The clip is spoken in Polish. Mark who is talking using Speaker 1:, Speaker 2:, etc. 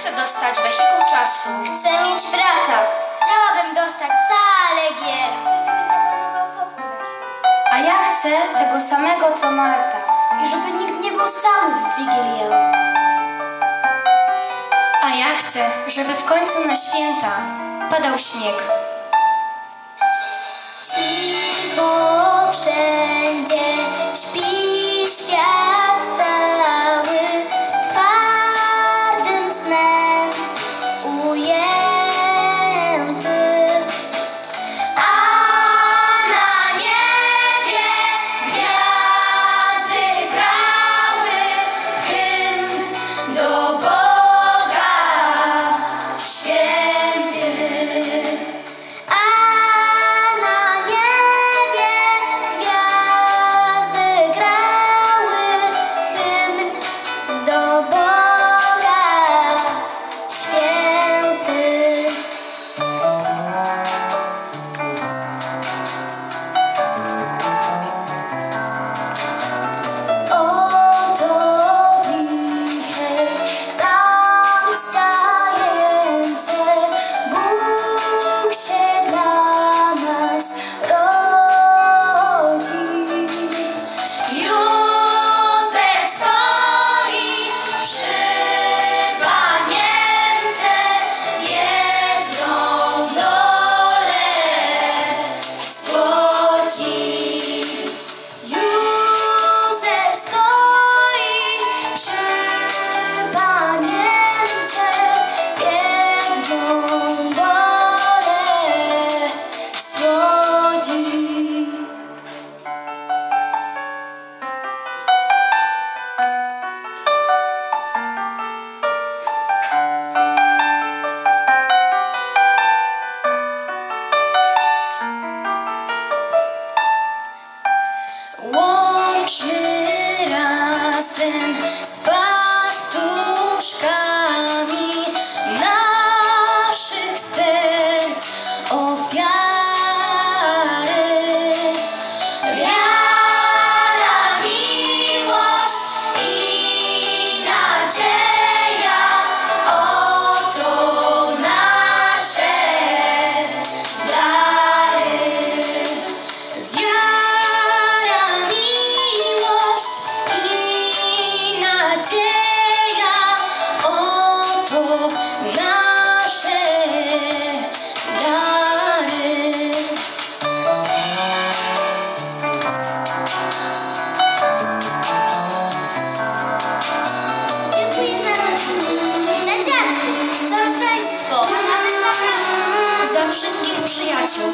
Speaker 1: chcę dostać wehikuł czasu.
Speaker 2: Chcę mieć brata. Chciałabym dostać salę gier.
Speaker 3: Chcę, żeby zaplanował pokój na świecie.
Speaker 4: A ja chcę tego samego co Marta.
Speaker 2: I żeby nikt nie był sam w Wigilię.
Speaker 4: A ja chcę, żeby w końcu na święta padał śnieg.
Speaker 2: something wszystkich przyjaciół.